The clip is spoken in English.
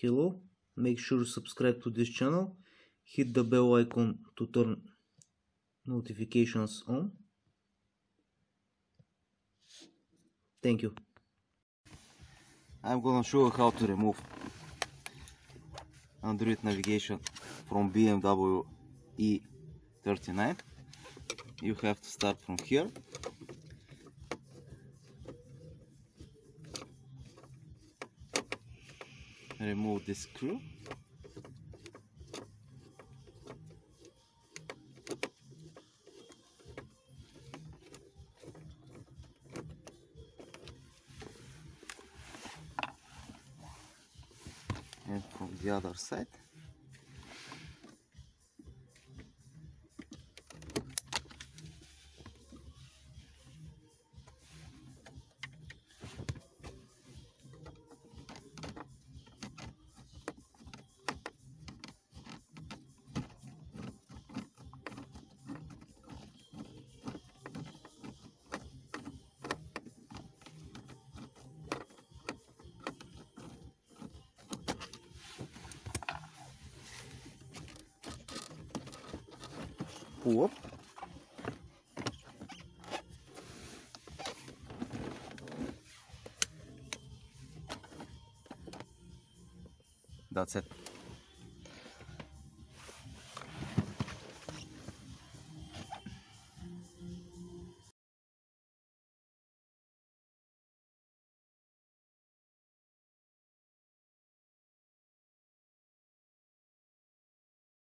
hello. Make sure to subscribe to this channel. Hit the bell icon to turn notifications on. Thank you. I'm gonna show you how to remove Android navigation from BMW E39 you have to start from here remove this screw and from the other side that's it